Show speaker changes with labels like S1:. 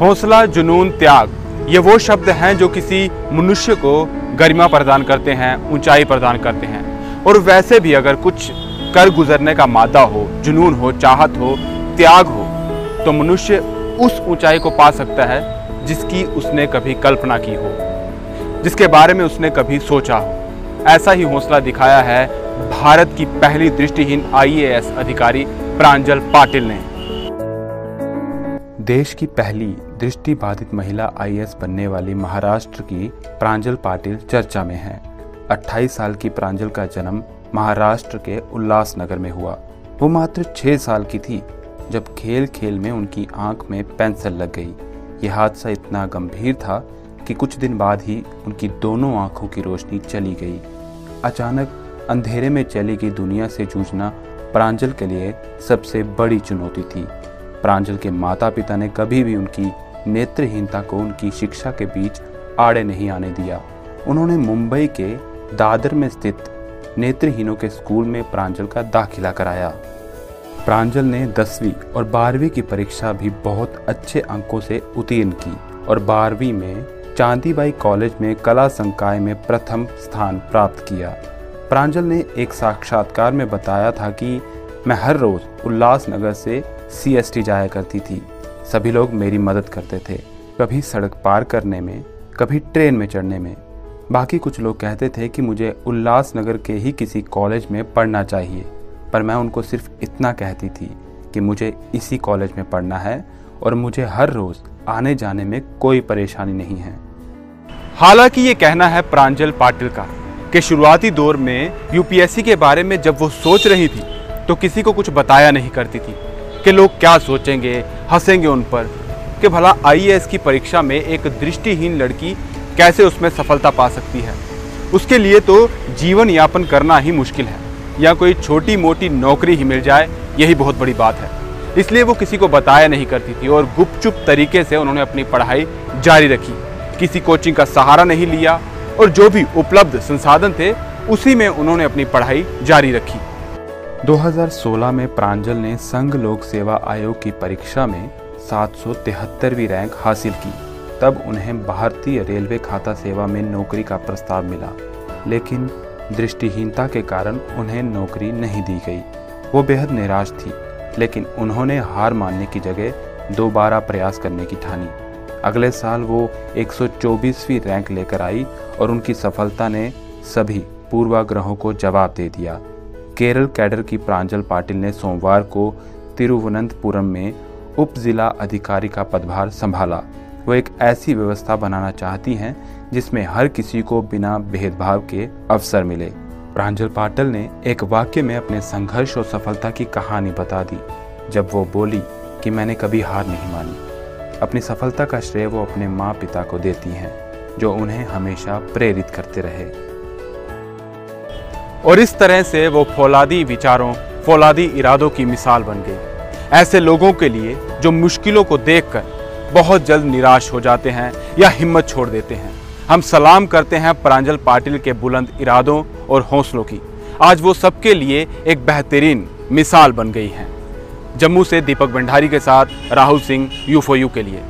S1: हौसला, जुनून, त्याग, ये वो शब्द हैं जो किसी मनुष्य को गरिमा प्रदान करते हैं, ऊंचाई प्रदान करते हैं। और वैसे भी अगर कुछ कर गुजरने का मादा हो, जुनून हो, चाहत हो, त्याग हो तो मनुष्य उस ऊंचाई को पा सकता है जिसकी उसने कभी कल्पना की हो, जिसके बारे में उसने कभी सोचा हो। ऐसा ही हौसला दिखाया है भारत की पहली दृष्टिहीन आईएएस अधिकारी प्रांजल पाटिल ने। देश की पहली दृष्टि बाधित महिला आईएएस बनने वाली महाराष्ट्र की प्रांजल पाटिल चर्चा में है। 28 साल की प्रांजल का जन्म महाराष्ट्र के उल्लास नगर में हुआ। वो मात्र 6 साल की थी, जब खेल खेल में उनकी आँख में पेंसिल लग गई। यह हादसा इतना गंभीर था कि कुछ दिन बाद ही उनकी दोनों आँखों की रोशनी चली गई। अचानक अंधेरे में चली गई दुनिया से जूझना प्रांजल के लिए सबसे बड़ी चुनौती थी। प्रांजल के माता पिता ने कभी भी उनकी नेत्रहीनता को उनकी शिक्षा के बीच आड़े नहीं आने दिया। उन्होंने मुंबई के दादर में स्थित नेत्रहीनों के स्कूल में प्रांजल का दाखिला कराया। प्रांजल ने दसवीं और बारहवीं की परीक्षा भी बहुत अच्छे अंकों से उत्तीर्ण की और बारहवीं में चांदीबाई कॉलेज में कला संकाय में प्रथम स्थान प्राप्त किया। प्रांजल ने एक साक्षात्कार में बताया था कि मैं हर रोज उल्लासनगर से सीएसटी जाया करती थी। सभी लोग मेरी मदद करते थे। कभी सड़क पार करने में, कभी ट्रेन में चढ़ने में। बाकी कुछ लोग कहते थे कि मुझे उल्लासनगर के ही किसी कॉलेज में पढ़ना चाहिए। पर मैं उनको सिर्फ़ इतना कहती थी कि मुझे इसी कॉलेज में पढ़ना है और मुझे हर रोज़ आने जाने में कोई परेशानी नहीं है। हालाँकि ये कहना है प्रांजल पाटिल का कि शुरुआती दौर में यूपीएससी के बारे में जब वो सोच रही थी तो किसी को कुछ बताया नहीं करती थी। कि लोग क्या सोचेंगे, हंसेंगे उन पर कि भला आईएएस की परीक्षा में एक दृष्टिहीन लड़की कैसे उसमें सफलता पा सकती है। उसके लिए तो जीवन यापन करना ही मुश्किल है। या कोई छोटी मोटी नौकरी ही मिल जाए, यही बहुत बड़ी बात है। इसलिए वो किसी को बताया नहीं करती थी और गुपचुप तरीके से उन्होंने अपनी पढ़ाई जारी रखी। किसी कोचिंग का सहारा नहीं लिया और जो भी उपलब्ध संसाधन थे, उसी में उन्होंने अपनी पढ़ाई जारी रखी। 2016 में प्रांजल ने संघ लोक सेवा आयोग की परीक्षा में सात रैंक हासिल की। तब उन्हें भारतीय रेलवे खाता सेवा में नौकरी का प्रस्ताव मिला, लेकिन दृष्टिहीनता के कारण उन्हें नौकरी नहीं दी गई। वो बेहद निराश थी, लेकिन उन्होंने हार मानने की जगह दोबारा प्रयास करने की ठानी। अगले साल वो 124वीं रैंक लेकर आई और उनकी सफलता ने सभी पूर्वाग्रहों को जवाब दे दिया। केरल कैडर की प्रांजल पाटिल ने सोमवार को तिरुवनंतपुरम में उप जिला अधिकारी का पदभार संभाला। वो एक ऐसी व्यवस्था बनाना चाहती हैं, जिसमें हर किसी को बिना भेदभाव के अवसर मिले। प्रांजल पाटिल ने एक वाक्य में अपने संघर्ष और सफलता की कहानी बता दी, जब वो बोली कि मैंने कभी हार नहीं मानी। अपनी सफलता का श्रेय वो अपने माँ पिता को देती हैं, जो उन्हें हमेशा प्रेरित करते रहे। और इस तरह से वो फौलादी विचारों, फौलादी इरादों की मिसाल बन गई। ऐसे लोगों के लिए जो मुश्किलों को देखकर बहुत जल्द निराश हो जाते हैं या हिम्मत छोड़ देते हैं। हम सलाम करते हैं प्रांजल पाटिल के बुलंद इरादों और हौसलों की। आज वो सबके लिए एक बेहतरीन मिसाल बन गई हैं। जम्मू से दीपक भंडारी के साथ राहुल सिंह यूफोयू के लिए।